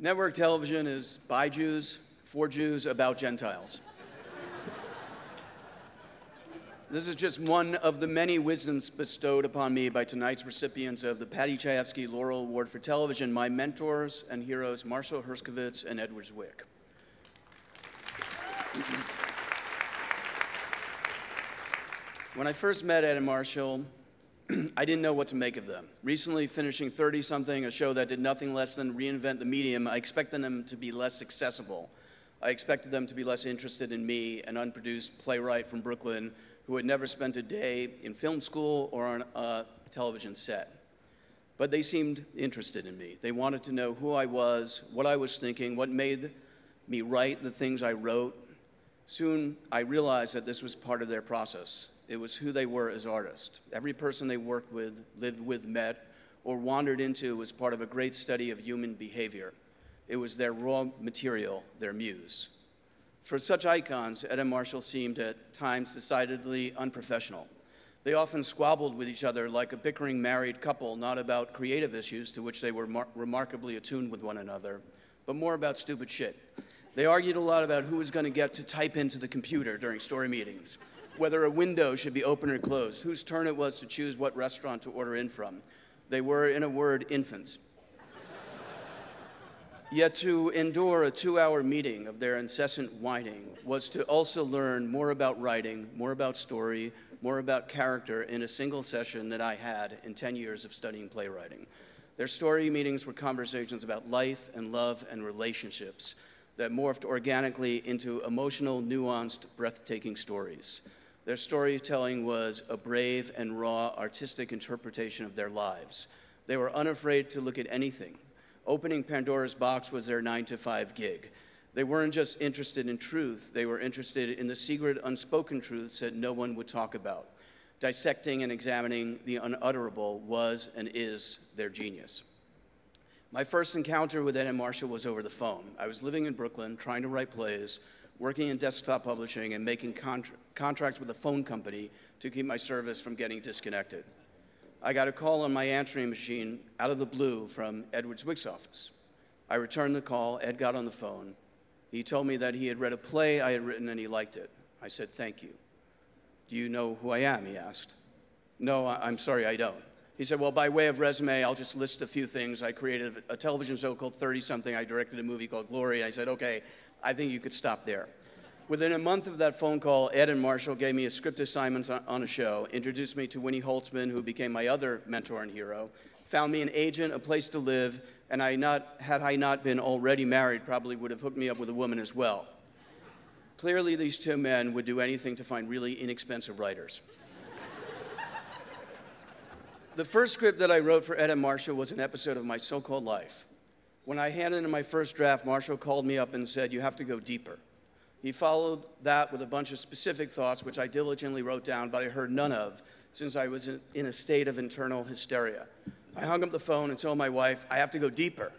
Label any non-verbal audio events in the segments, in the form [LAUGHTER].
Network television is by Jews, for Jews, about Gentiles. this is just one of the many wisdoms bestowed upon me by tonight's recipients of the Paddy Chayefsky Laurel Award for Television, my mentors and heroes, Marshall Herskovitz and Edward Zwick. when I first met Ed and Marshall, I didn't know what to make of them. Recently finishing 30 something, a show that did nothing less than reinvent the medium, I expected them to be less accessible. I expected them to be less interested in me, an unproduced playwright from Brooklyn who had never spent a day in film school or on a television set. But they seemed interested in me. They wanted to know who I was, what I was thinking, what made me write the things I wrote. Soon I realized that this was part of their process. It was who they were as artists. Every person they worked with, lived with, met, or wandered into was part of a great study of human behavior. It was their raw material, their muse. For such icons, Ed and Marshall seemed at times decidedly unprofessional. They often squabbled with each other like a bickering married couple, not about creative issues to which they were remarkably attuned with one another, but more about stupid shit. They argued a lot about who was going to get to type into the computer during story meetings, whether a window should be open or closed, whose turn it was to choose what restaurant to order in from. They were, in a word, infants. Yet to endure a two hour meeting of their incessant whining was to also learn more about writing, more about story, more about character in a single session that I had in 10 years of studying playwriting. Their story meetings were conversations about life and love and relationships that morphed organically into emotional, nuanced, breathtaking stories. Their storytelling was a brave and raw artistic interpretation of their lives. They were unafraid to look at anything. Opening Pandora's box was their nine to five gig. They weren't just interested in truth, they were interested in the secret, unspoken truths that no one would talk about. Dissecting and examining the unutterable was and is their genius. My first encounter with Ed Marshall was over the phone. I was living in Brooklyn, trying to write plays, working in desktop publishing, and making contra contracts with a phone company to keep my service from getting disconnected. I got a call on my answering machine out of the blue from Edward Zwick's office. I returned the call. Ed got on the phone. He told me that he had read a play I had written and he liked it. I said, Thank you. Do you know who I am? He asked. No, I'm sorry, I don't. He said, Well, by way of resume, I'll just list a few things. I created a television show called 30 something. I directed a movie called Glory. And I said, Okay, I think you could stop there. Within a month of that phone call, Ed and Marshall gave me a script assignment on a show, introduced me to Winnie Holzman, who became my other mentor and hero, found me an agent, a place to live, and I not, had I not been already married, probably would have hooked me up with a woman as well. Clearly, these two men would do anything to find really inexpensive writers. The first script that I wrote for Ed and Marshall was an episode of My So Called Life. When I handed in my first draft, Marshall called me up and said, You have to go deeper. He followed that with a bunch of specific thoughts, which I diligently wrote down, but I heard none of since I was in a state of internal hysteria. I hung up the phone and told my wife, I have to go deeper.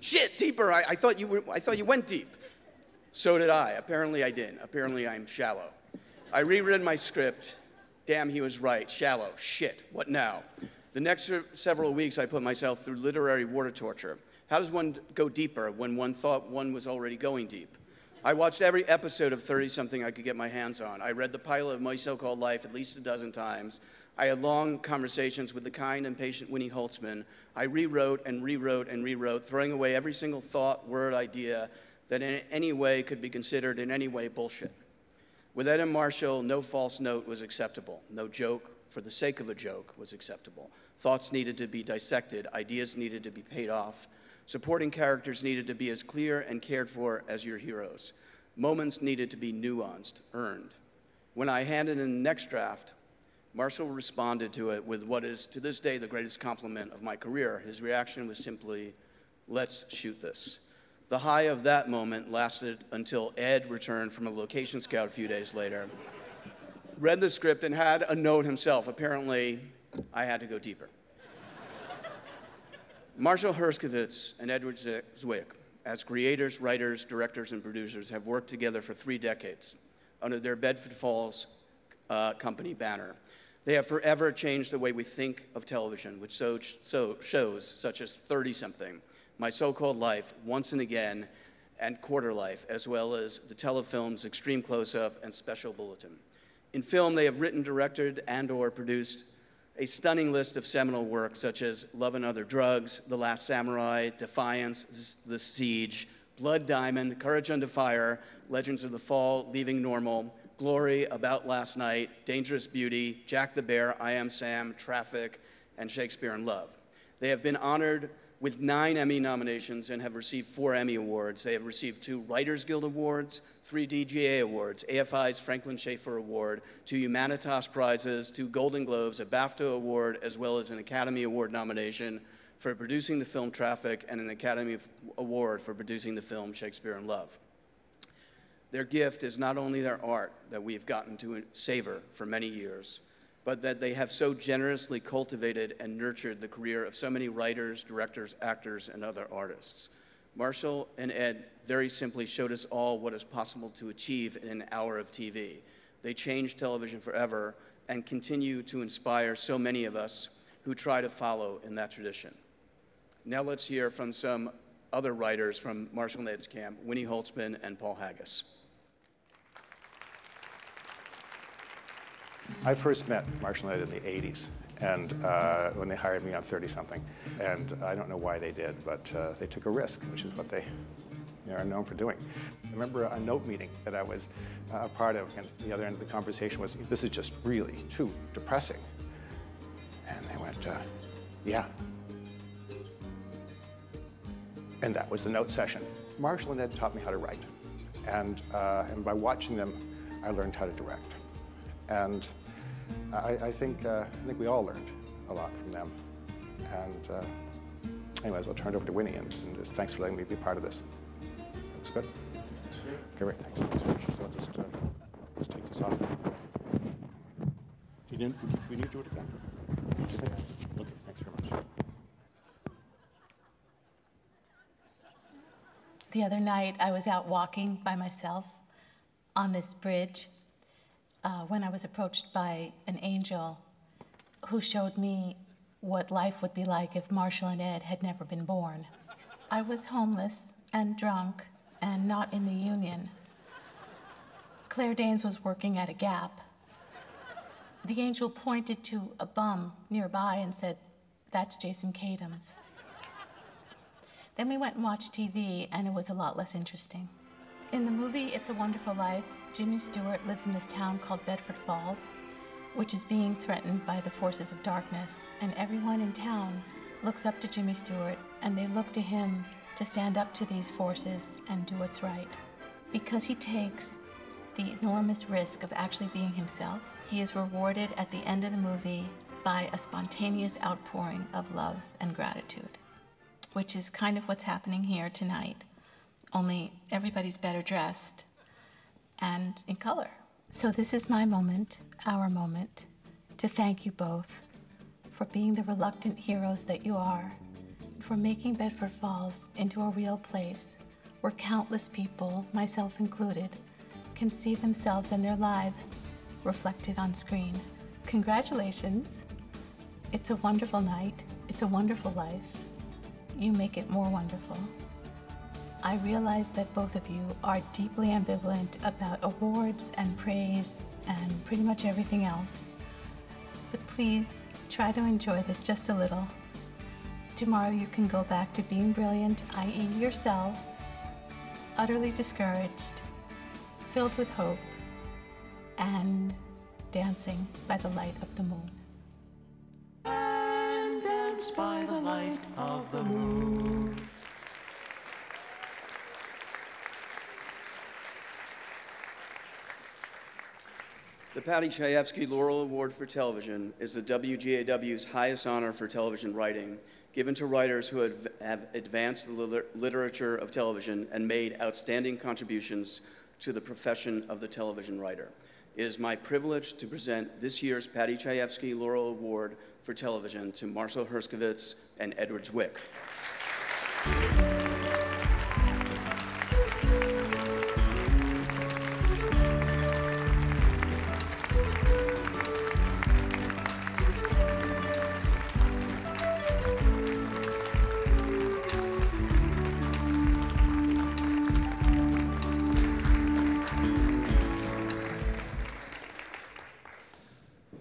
Shit, deeper. I, I, thought you were, I thought you went deep. So did I. Apparently I didn't. Apparently I'm shallow. I reread my script. Damn, he was right. Shallow. Shit. What now? The next several weeks, I put myself through literary water torture. How does one go deeper when one thought one was already going deep? I watched every episode of 30 something I could get my hands on. I read the pilot of My So Called Life at least a dozen times. I had long conversations with the kind and patient Winnie Holzman. I rewrote and rewrote and rewrote, throwing away every single thought, word, idea that in any way could be considered in any way bullshit. With Ed and Marshall, no false note was acceptable. No joke for the sake of a joke was acceptable. Thoughts needed to be dissected, ideas needed to be paid off. Supporting characters needed to be as clear and cared for as your heroes. Moments needed to be nuanced, earned. When I handed in the next draft, Marshall responded to it with what is, to this day, the greatest compliment of my career. His reaction was simply, let's shoot this. The high of that moment lasted until Ed returned from a location scout a few days later, read the script, and had a note himself. Apparently, I had to go deeper. Marshall Herskovitz and Edward Zwick, as creators, writers, directors, and producers, have worked together for three decades under their Bedford Falls uh, company banner. They have forever changed the way we think of television, which so, so shows such as 30 something, My So-Called Life, Once and Again, and Quarter Life, as well as the telefilms Extreme Close-Up and Special Bulletin. In film, they have written, directed, and or produced a stunning list of seminal works such as Love and Other Drugs, The Last Samurai, Defiance, The Siege, Blood Diamond, Courage Under Fire, Legends of the Fall, Leaving Normal, Glory, About Last Night, Dangerous Beauty, Jack the Bear, I Am Sam, Traffic, and Shakespeare in Love. They have been honored with nine Emmy nominations and have received four Emmy Awards. They have received two Writers Guild Awards, three DGA Awards, AFI's Franklin Schaffner Award, two Humanitas Prizes, two Golden Globes, a BAFTA Award, as well as an Academy Award nomination for producing the film Traffic and an Academy Award for producing the film Shakespeare in Love. Their gift is not only their art that we have gotten to savor for many years, but that they have so generously cultivated and nurtured the career of so many writers, directors, actors, and other artists. Marshall and Ed very simply showed us all what is possible to achieve in an hour of TV. They changed television forever and continue to inspire so many of us who try to follow in that tradition. Now let's hear from some other writers from Marshall and Ed's camp, Winnie Holzman and Paul Haggis. I first met Marshall Ed in the 80s, and uh, when they hired me on 30-something. And I don't know why they did, but uh, they took a risk, which is what they you know, are known for doing. I remember a note meeting that I was uh, a part of, and the other end of the conversation was, this is just really too depressing. And they went, uh, yeah. And that was the note session. Marshall and Ed taught me how to write. And, uh, and by watching them, I learned how to direct. And I, I think, uh, I think we all learned a lot from them. And uh, anyways, I'll turn it over to Winnie and, and, just thanks for letting me be part of this. Looks good? Okay, great, thanks. thanks so I'll just, uh, just take this off. Do you need, do we need to do it again? Okay, thanks very much. The other night, I was out walking by myself on this bridge uh, when I was approached by an angel who showed me what life would be like if Marshall and Ed had never been born. I was homeless and drunk and not in the union. Claire Danes was working at a Gap. The angel pointed to a bum nearby and said, That's Jason Katims. Then we went and watched TV, and it was a lot less interesting. In the movie It's a Wonderful Life, Jimmy Stewart lives in this town called Bedford Falls, which is being threatened by the forces of darkness, and everyone in town looks up to Jimmy Stewart and they look to him to stand up to these forces and do what's right. Because he takes the enormous risk of actually being himself, he is rewarded at the end of the movie by a spontaneous outpouring of love and gratitude, which is kind of what's happening here tonight only everybody's better dressed and in color. So, this is my moment, our moment, to thank you both for being the reluctant heroes that you are, for making Bedford Falls into a real place where countless people, myself included, can see themselves and their lives reflected on screen. Congratulations! It's a wonderful night. It's a wonderful life. You make it more wonderful. I realize that both of you are deeply ambivalent about awards and praise and pretty much everything else. But please try to enjoy this just a little. Tomorrow you can go back to being brilliant, i.e., yourselves, utterly discouraged, filled with hope, and dancing by the light of the moon. And dance by the light Paddy Chayefsky Laurel Award for Television is the WGAW's highest honor for television writing, given to writers who have advanced the literature of television and made outstanding contributions to the profession of the television writer. It is my privilege to present this year's Paddy Chayefsky Laurel Award for Television to Marshall Herskovitz and Edward Zwick.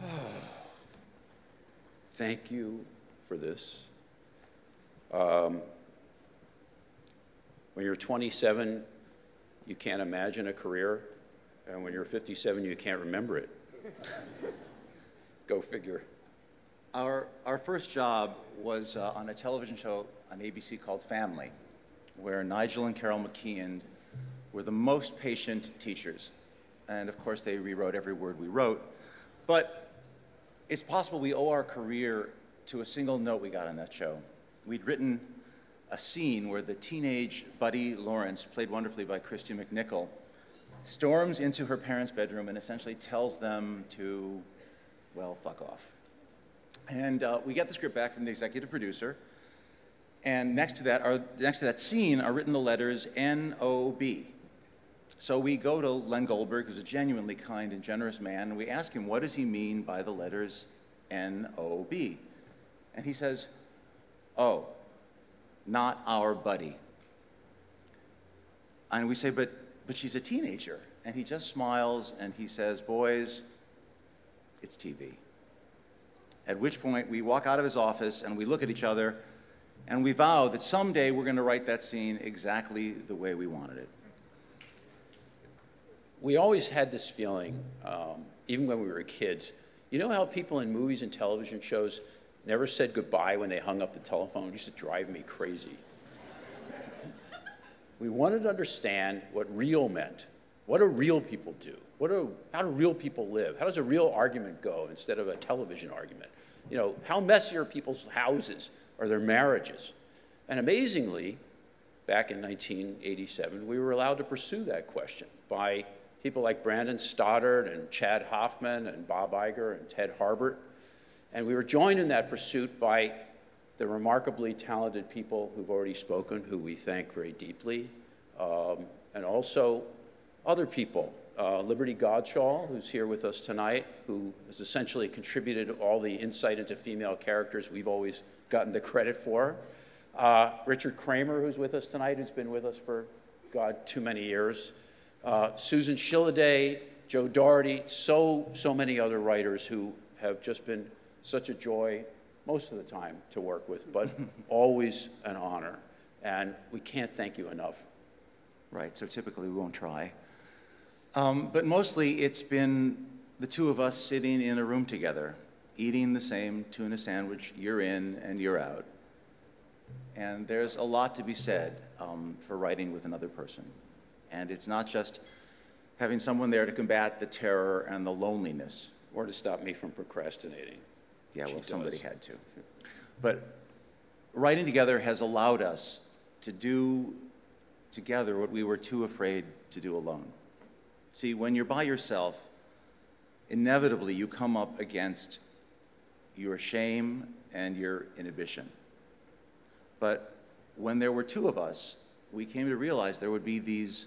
[SIGHS] thank you for this. Um, when you're 27, you can't imagine a career, and when you're 57, you can't remember it. [LAUGHS] Go figure. Our, our first job was uh, on a television show on ABC called Family, where Nigel and Carol McKeand were the most patient teachers. And of course, they rewrote every word we wrote. But it's possible we owe our career to a single note we got on that show. We'd written a scene where the teenage Buddy Lawrence, played wonderfully by Kristy McNichol, storms into her parents' bedroom and essentially tells them to, well, fuck off. And uh, we get the script back from the executive producer, and next to that, are, next to that scene are written the letters N-O-B. So we go to Len Goldberg, who's a genuinely kind and generous man, and we ask him, what does he mean by the letters N-O-B? And he says, oh, not our buddy. And we say, but, but she's a teenager. And he just smiles and he says, boys, it's TV. At which point we walk out of his office and we look at each other and we vow that someday we're going to write that scene exactly the way we wanted it. We always had this feeling, um, even when we were kids. You know how people in movies and television shows never said goodbye when they hung up the telephone? It used to drive me crazy. we wanted to understand what real meant. What do real people do? What do, how do real people live? How does a real argument go instead of a television argument? You know, how messy are people's houses or their marriages? And amazingly, back in 1987, we were allowed to pursue that question by people like Brandon Stoddard and Chad Hoffman and Bob Iger and Ted Harbert. And we were joined in that pursuit by the remarkably talented people who've already spoken, who we thank very deeply, um, and also other people. Uh, Liberty Godshall, who's here with us tonight, who has essentially contributed all the insight into female characters we've always gotten the credit for. Uh, Richard Kramer, who's with us tonight, who's been with us for, God, too many years. Uh, Susan Shilliday, Joe Dougherty, so, so many other writers who have just been such a joy most of the time to work with, but [LAUGHS] always an honor. And we can't thank you enough. Right, so typically we won't try. Um, but mostly it's been the two of us sitting in a room together, eating the same tuna sandwich year in and year out. And there's a lot to be said um, for writing with another person. And it's not just having someone there to combat the terror and the loneliness. Or to stop me from procrastinating. Yeah, well, somebody had to. But writing together has allowed us to do together what we were too afraid to do alone. See, when you're by yourself, inevitably you come up against your shame and your inhibition. But when there were two of us, we came to realize there would be these,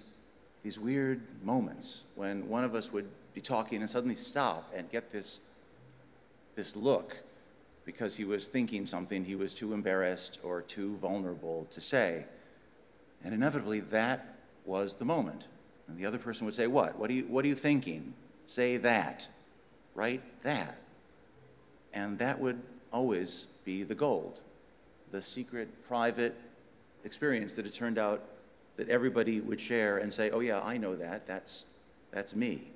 these weird moments when one of us would be talking and suddenly stop and get this, this look because he was thinking something he was too embarrassed or too vulnerable to say. And inevitably, that was the moment. And the other person would say, What? What are you, what are you thinking? Say that. Write that. And that would always be the gold, the secret, private experience that it turned out that everybody would share and say, Oh, yeah, I know that. That's, that's me.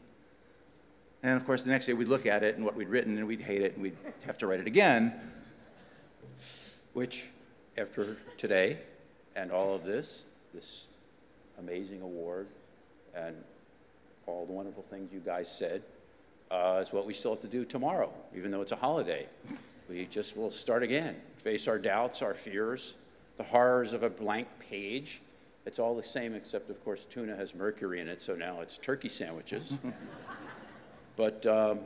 And of course, the next day we'd look at it and what we'd written and we'd hate it and we'd have to write it again. Which, after today and all of this, this amazing award, and all the wonderful things you guys said, uh, is what we still have to do tomorrow, even though it's a holiday. We just will start again, face our doubts, our fears, the horrors of a blank page. It's all the same, except, of course, tuna has mercury in it, so now it's turkey sandwiches. [LAUGHS] but um,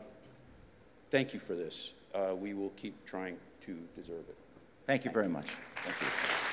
thank you for this. Uh, we will keep trying to deserve it. Thank you very much. Thank you.